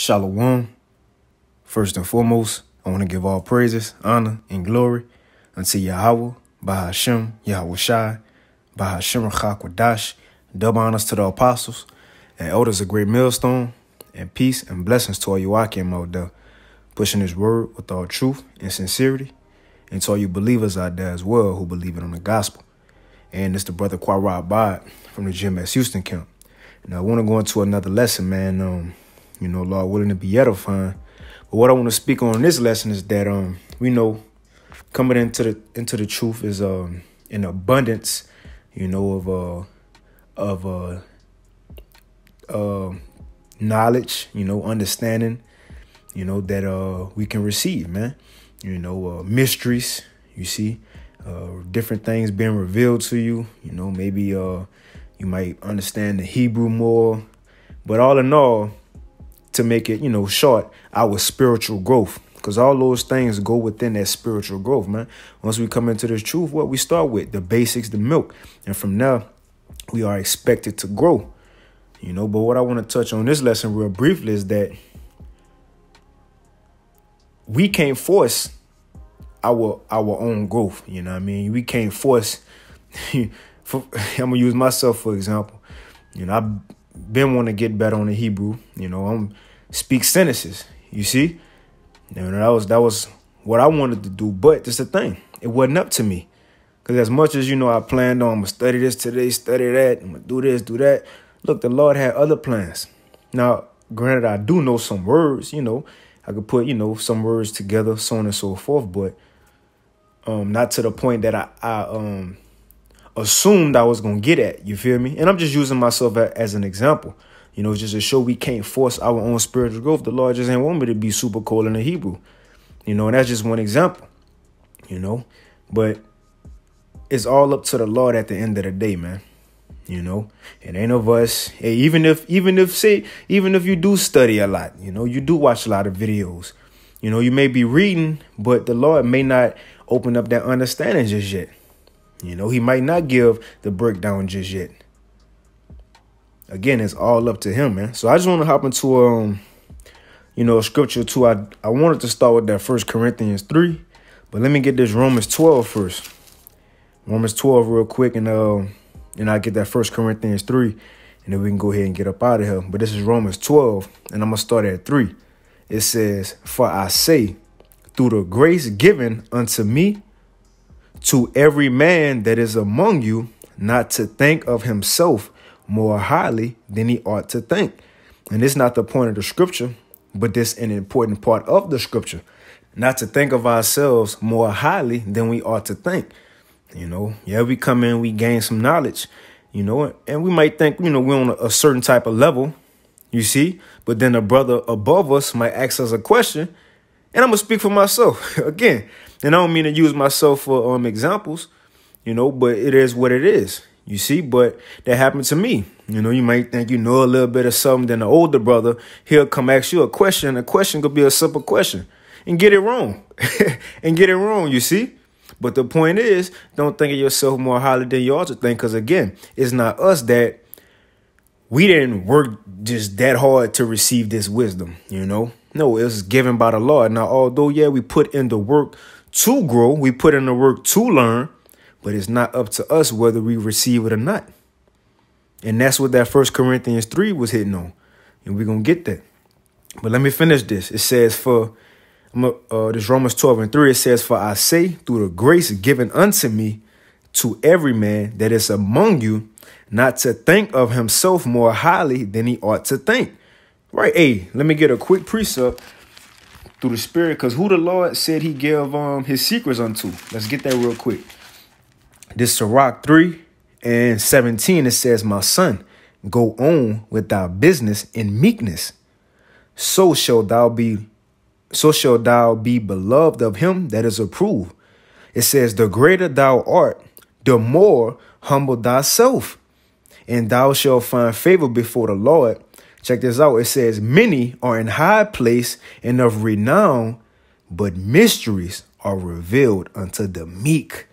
Shalom. First and foremost, I want to give all praises, honor, and glory unto Yahweh, Bahashem, Yahweh Shai, Bahashem Chakwadash, double honors to the apostles and elders of Great Millstone, and peace and blessings to all you Akim out there, pushing his word with all truth and sincerity, and to all you believers out there as well who believe it on the gospel. And it's the brother Quara Abad from the GMS Houston camp. Now I want to go into another lesson, man. Um, you know, Lord willing to be edifying. But what I want to speak on in this lesson is that um we know coming into the into the truth is um an abundance, you know, of uh of uh uh knowledge, you know, understanding, you know, that uh we can receive, man. You know, uh mysteries, you see, uh different things being revealed to you, you know, maybe uh you might understand the Hebrew more. But all in all, to make it, you know, short, our spiritual growth. Because all those things go within that spiritual growth, man. Once we come into this truth, what we start with, the basics, the milk. And from there, we are expected to grow. You know, but what I want to touch on this lesson real briefly is that we can't force our our own growth. You know what I mean? We can't force for, I'm gonna use myself for example. You know, I've been wanting to get better on the Hebrew. You know, I'm speak sentences. You see, know, that was that was what I wanted to do. But that's the thing; it wasn't up to me. Because as much as you know, I planned on I'm gonna study this today, study that, I'm gonna do this, do that. Look, the Lord had other plans. Now, granted, I do know some words. You know, I could put you know some words together, so on and so forth. But um, not to the point that I, I um assumed I was gonna get at. You feel me? And I'm just using myself as an example. You know, just to show we can't force our own spiritual growth. The Lord just ain't want me to be super cold in the Hebrew. You know, and that's just one example. You know, but it's all up to the Lord at the end of the day, man. You know, it ain't of us. Hey, even if, even if, say, even if you do study a lot, you know, you do watch a lot of videos. You know, you may be reading, but the Lord may not open up that understanding just yet. You know, He might not give the breakdown just yet again, it's all up to him, man. So I just want to hop into um, you know, scripture too. I I wanted to start with that First Corinthians three, but let me get this Romans 12 first. Romans 12 real quick, and uh, and I get that First Corinthians three, and then we can go ahead and get up out of here. But this is Romans 12, and I'm gonna start at three. It says, "For I say, through the grace given unto me, to every man that is among you, not to think of himself." More highly than he ought to think. And it's not the point of the scripture, but this an important part of the scripture. Not to think of ourselves more highly than we ought to think. You know, yeah, we come in, we gain some knowledge, you know, and we might think, you know, we're on a certain type of level, you see, but then a brother above us might ask us a question, and I'm gonna speak for myself again. And I don't mean to use myself for um examples, you know, but it is what it is. You see, but that happened to me. You know, you might think you know a little bit of something than the older brother. He'll come ask you a question. A question could be a simple question and get it wrong. and get it wrong, you see? But the point is, don't think of yourself more highly than you ought to think. Because again, it's not us that we didn't work just that hard to receive this wisdom, you know? No, it was given by the Lord. Now, although, yeah, we put in the work to grow, we put in the work to learn, but it's not up to us whether we receive it or not. And that's what that First Corinthians 3 was hitting on. And we're going to get that. But let me finish this. It says, for uh, this Romans 12 and 3, it says, For I say, through the grace given unto me, to every man that is among you, not to think of himself more highly than he ought to think. Right, hey, let me get a quick precept through the Spirit, because who the Lord said he gave um his secrets unto. Let's get that real quick. This Sirach 3 and 17, it says, My son, go on with thy business in meekness. So shall thou be, so shall thou be beloved of him that is approved. It says, The greater thou art, the more humble thyself, and thou shalt find favor before the Lord. Check this out. It says, Many are in high place and of renown, but mysteries are revealed unto the meek.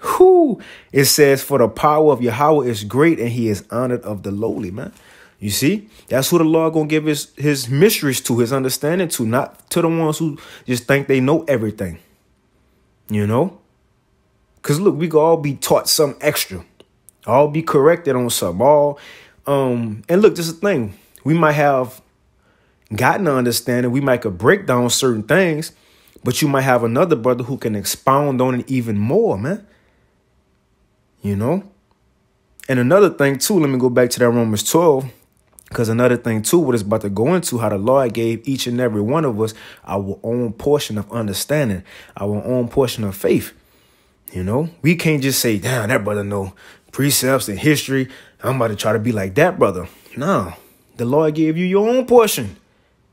Who it says, For the power of Yahweh is great, and he is honored of the lowly, man. You see, that's who the Lord gonna give his his mysteries to, his understanding to, not to the ones who just think they know everything. You know, cause look, we could all be taught some extra, all be corrected on some, all. Um, and look, this is the thing: we might have gotten an understanding, we might could break down certain things, but you might have another brother who can expound on it even more, man. You know. And another thing too, let me go back to that Romans twelve because another thing too, what it's about to go into, how the Lord gave each and every one of us our own portion of understanding, our own portion of faith. You know, we can't just say, damn, that brother know precepts and history. I'm about to try to be like that brother. No, the Lord gave you your own portion.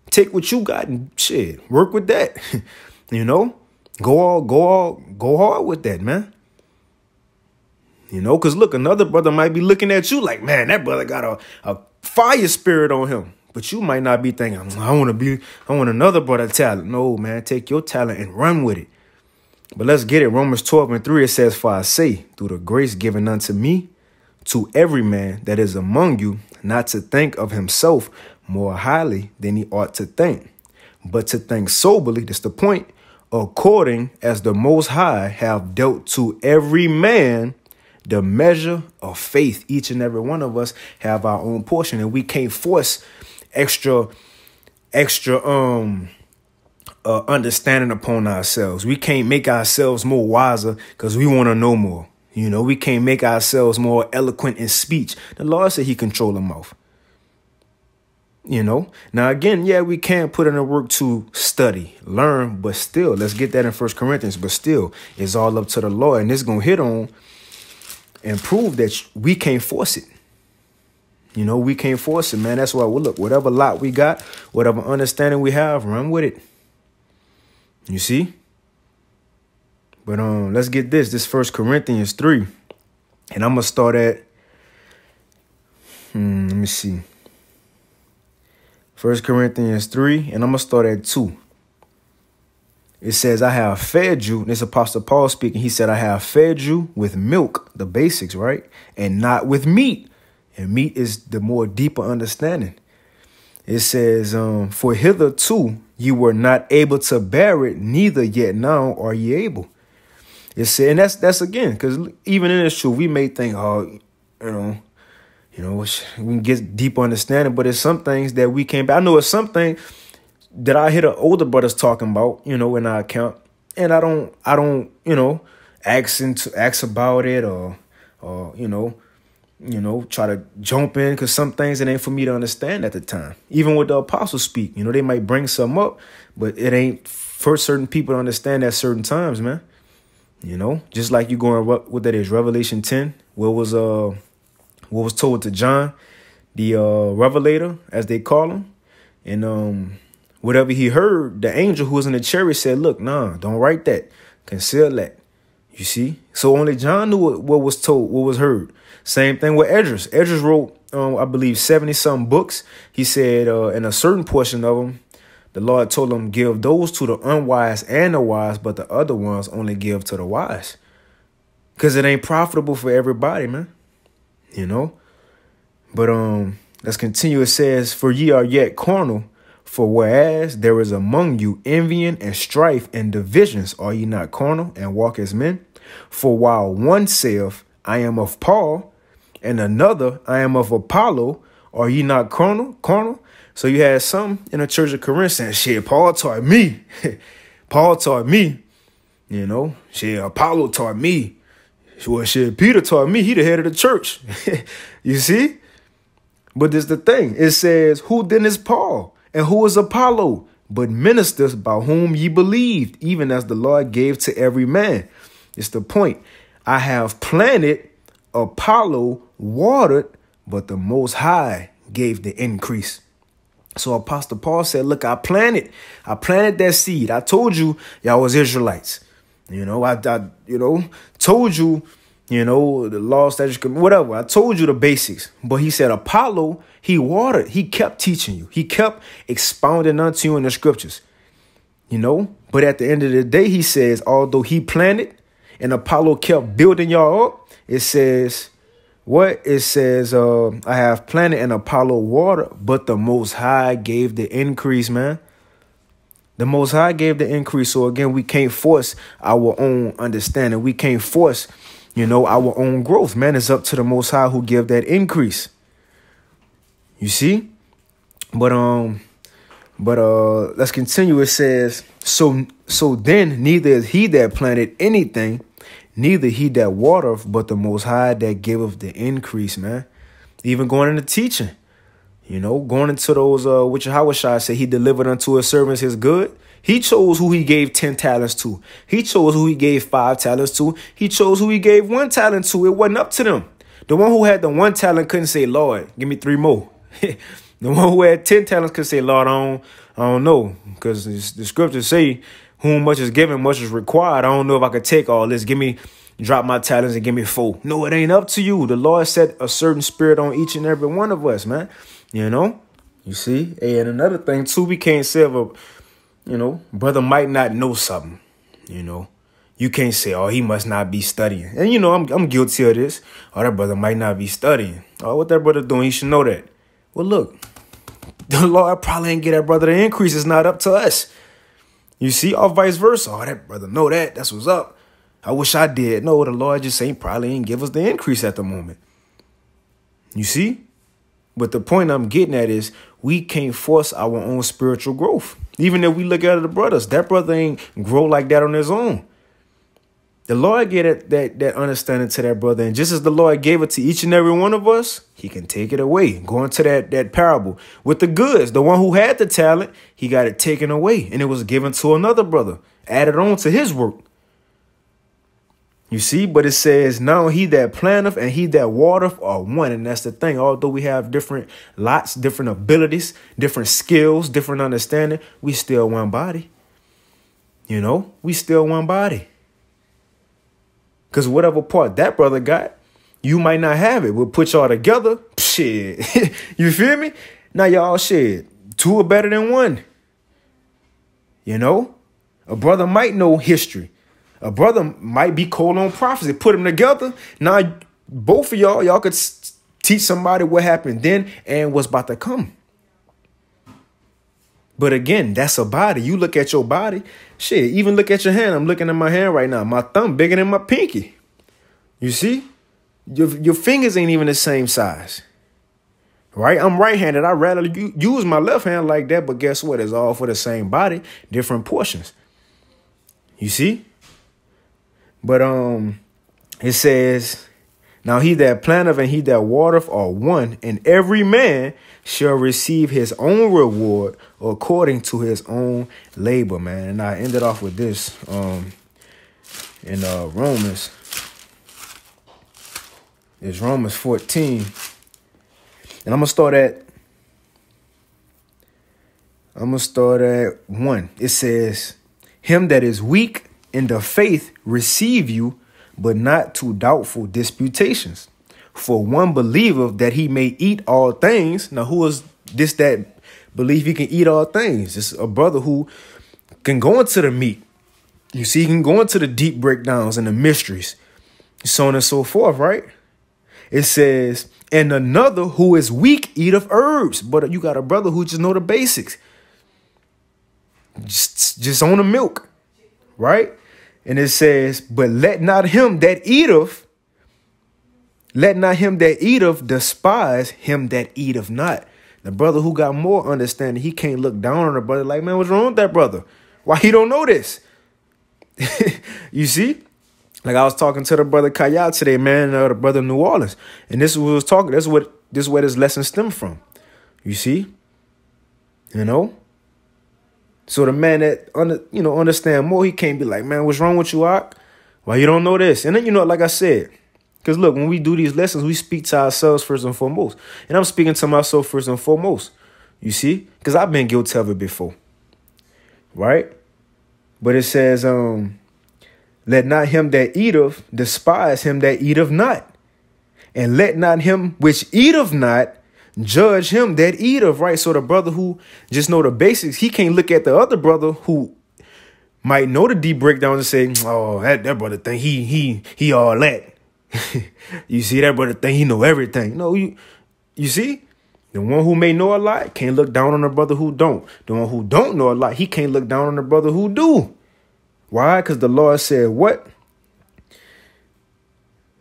Take what you got and shit, work with that. you know, go all, go all, go hard with that, man. You know, because look, another brother might be looking at you like, man, that brother got a, a fire spirit on him. But you might not be thinking, mm, I want to be, I want another brother talent. No, man, take your talent and run with it. But let's get it. Romans 12 and 3, it says, For I say, through the grace given unto me, to every man that is among you, not to think of himself more highly than he ought to think, but to think soberly, that's the point, according as the Most High have dealt to every man the measure of faith. Each and every one of us have our own portion, and we can't force extra, extra um uh, understanding upon ourselves. We can't make ourselves more wiser because we want to know more. You know, we can't make ourselves more eloquent in speech. The Lord said He control the mouth. You know, now again, yeah, we can put in the work to study, learn, but still, let's get that in First Corinthians. But still, it's all up to the Lord, and it's gonna hit on and prove that we can't force it. You know, we can't force it, man. That's why we look, whatever lot we got, whatever understanding we have, run with it. You see? But um, let's get this. This First Corinthians 3. And I'm gonna start at hmm, let me see. First Corinthians 3, and I'm gonna start at 2. It says, I have fed you. This Apostle Paul speaking. He said, I have fed you with milk, the basics, right? And not with meat. And meat is the more deeper understanding. It says, um, For hitherto you were not able to bear it, neither yet now are ye able. It said, and that's that's again, because even in this truth, we may think, oh, you know, you know, we can get deep understanding, but it's some things that we can't. I know it's something that I hear the older brothers talking about, you know, in our account, and I don't, I don't, you know, ask into ask about it or, or you know, you know, try to jump in because some things it ain't for me to understand at the time. Even with the apostles speak, you know, they might bring some up, but it ain't for certain people to understand at certain times, man. You know, just like you going what, what that is, Revelation ten, what was uh, what was told to John, the uh, Revelator, as they call him, and um whatever he heard, the angel who was in the chariot said, Look, nah, don't write that. Conceal that. You see? So only John knew what, what was told, what was heard. Same thing with Esdras. Esdras wrote, um, I believe, 70 some books. He said, uh, in a certain portion of them, the Lord told him, Give those to the unwise and the wise, but the other ones only give to the wise. Because it ain't profitable for everybody, man. You know? But um, let's continue. It says, For ye are yet carnal for whereas there is among you envying and strife and divisions, are ye not carnal and walk as men? For while one saith, I am of Paul, and another, I am of Apollo, are ye not carnal? Carnal? So you had some in the church of Corinth saying, shit, Paul taught me. Paul taught me. You know, shit, Apollo taught me. Well, shit, Peter taught me. He the head of the church. you see? But this the thing. It says, who then is Paul? And who is Apollo? But ministers by whom ye believed, even as the Lord gave to every man. It's the point. I have planted, Apollo watered, but the Most High gave the increase. So Apostle Paul said, look, I planted, I planted that seed. I told you y'all was Israelites. You know, I, I you know, told you you know, the law, statutes, whatever. I told you the basics. But he said, Apollo, he watered. He kept teaching you. He kept expounding unto you in the scriptures. You know, but at the end of the day, he says, although he planted and Apollo kept building y'all up, it says, what it says, uh, I have planted and Apollo water, but the Most High gave the increase, man. The Most High gave the increase. So again, we can't force our own understanding. We can't force, you know, our own growth. Man, it's up to the Most High who give that increase. You see? But um, but uh, let's continue. It says, so so then neither is he that planted anything, neither he that watereth, but the Most High that giveth the increase. Man, even going into teaching. You know, going into those, uh, which Hawashai said he delivered unto his servants his good. He chose who he gave 10 talents to. He chose who he gave five talents to. He chose who he gave one talent to. It wasn't up to them. The one who had the one talent couldn't say, Lord, give me three more. the one who had 10 talents could say, Lord, I don't, I don't know. Because the scriptures say, whom much is given, much is required. I don't know if I could take all this. Give me, drop my talents and give me four. No, it ain't up to you. The Lord set a certain spirit on each and every one of us, man. You know, you see, and another thing too, we can't say of a, you know, brother might not know something. You know, you can't say, oh, he must not be studying. And you know, I'm I'm guilty of this. Oh, that brother might not be studying. Oh, what that brother doing? He should know that. Well, look, the Lord probably ain't get that brother the increase. It's not up to us. You see, or vice versa. Oh, that brother know that. That's what's up. I wish I did. No, the Lord just ain't probably ain't give us the increase at the moment. You see? But the point I'm getting at is we can't force our own spiritual growth. Even if we look at the brothers, that brother ain't grow like that on his own. The Lord gave that, that, that understanding to that brother. And just as the Lord gave it to each and every one of us, he can take it away. Going to that, that parable with the goods, the one who had the talent, he got it taken away and it was given to another brother, added on to his work. You see, but it says, now he that planteth and he that watereth are one. And that's the thing. Although we have different lots, different abilities, different skills, different understanding, we still one body. You know, we still one body. Because whatever part that brother got, you might not have it. We'll put y'all together. Shit. you feel me? Now y'all shit. Two are better than one. You know? A brother might know history. A brother might be cold on prophecy. Put them together. Now, both of y'all, y'all could teach somebody what happened then and what's about to come. But again, that's a body. You look at your body. Shit, even look at your hand. I'm looking at my hand right now. My thumb bigger than my pinky. You see? Your, your fingers ain't even the same size. Right? I'm right-handed. I'd rather use my left hand like that, but guess what? It's all for the same body, different portions. You see? But um, it says, Now he that planteth and he that watereth are one, and every man shall receive his own reward according to his own labor, man. And I ended off with this um in uh Romans. It's Romans 14. And I'm gonna start at I'm gonna start at one. It says, Him that is weak in the faith receive you, but not to doubtful disputations. For one believeth that he may eat all things. Now, who is this that believe he can eat all things? It's a brother who can go into the meat. You see, he can go into the deep breakdowns and the mysteries, so on and so forth, right? It says, and another who is weak eat of herbs. But you got a brother who just know the basics. Just, just on the milk right? And it says, But let not him that eateth, let not him that eateth despise him that eateth not. The brother who got more understanding, he can't look down on the brother like, man, what's wrong with that brother? Why he don't know this? you see? Like I was talking to the brother Kaya today, man, uh, the brother New Orleans. And this was talking, this is what this is where this lesson stemmed from. You see? You know? So the man that under, you know understand more, he can't be like, man, what's wrong with you, Ak? Why you don't know this? And then you know, like I said, because look, when we do these lessons, we speak to ourselves first and foremost. And I'm speaking to myself first and foremost. You see? Because I've been guilty of it before. Right? But it says, um, let not him that eateth despise him that eateth not. And let not him which eateth not judge him that eat of right. So the brother who just know the basics, he can't look at the other brother who might know the deep breakdown and say, mm, "Oh, that, that brother thing, he he he all that." you see that brother thing, he know everything. No, you you see? The one who may know a lot can't look down on the brother who don't. The one who don't know a lot, he can't look down on the brother who do. Why? Because the Lord said what?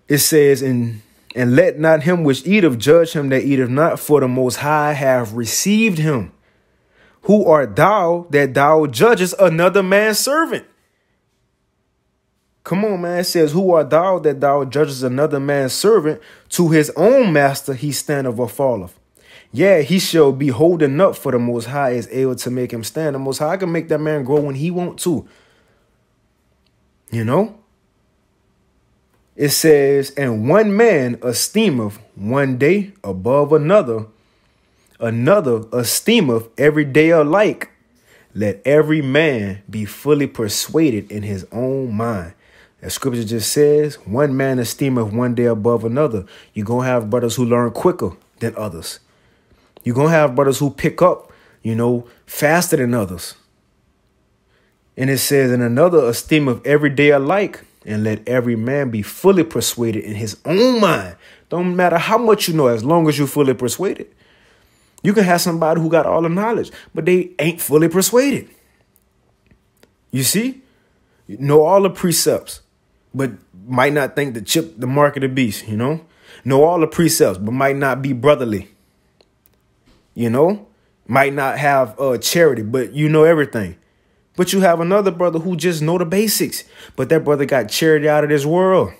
It says in and let not him which eateth judge him that eateth not, for the most high have received him. Who art thou that thou judgest another man's servant? Come on, man. It says, Who art thou that thou judgest another man's servant? To his own master he standeth or falleth. Yeah, he shall be holding up for the Most High is able to make him stand. The Most High can make that man grow when he want to. You know? It says, And one man esteemeth one day above another, another esteemeth every day alike. Let every man be fully persuaded in his own mind. As scripture just says, one man esteemeth one day above another. You're going to have brothers who learn quicker than others. You're going to have brothers who pick up, you know, faster than others. And it says, and another esteemeth every day alike, and let every man be fully persuaded in his own mind. Don't matter how much you know, as long as you're fully persuaded. You can have somebody who got all the knowledge, but they ain't fully persuaded. You see? You know all the precepts, but might not think the chip the mark of the beast, you know? Know all the precepts, but might not be brotherly. You know? Might not have uh charity, but you know everything. But you have another brother who just know the basics, but that brother got charity out of this world.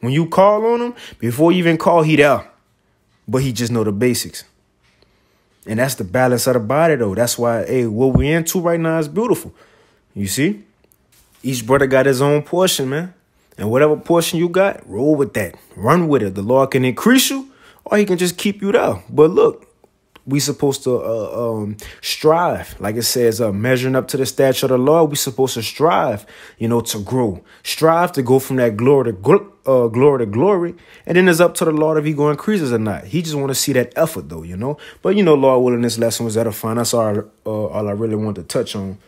When you call on him, before you even call, he there. But he just know the basics. And that's the balance of the body, though. That's why, hey, what we into right now is beautiful. You see? Each brother got his own portion, man. And whatever portion you got, roll with that. Run with it. The Lord can increase you or he can just keep you there. But look, we supposed to uh, um, strive. Like it says, uh, measuring up to the stature of the Lord, we supposed to strive, you know, to grow. Strive to go from that glory to gl- uh, glory to glory. And then it's up to the Lord if he go increases or not. He just want to see that effort though, you know. But, you know, Lord willing, this lesson was edifying. That's all, uh, all I really want to touch on.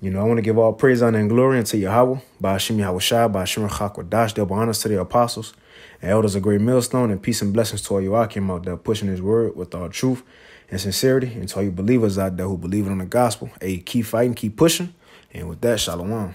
You know, I want to give all praise, honor, and glory unto Yahweh, by Hashem Yahweh Shai, by Hashem Dash, double honors to the apostles and elders of great millstone, and peace and blessings to all you came out there pushing his word with all truth and sincerity, and to all you believers out there who believe in the gospel. Hey, keep fighting, keep pushing, and with that, shalom.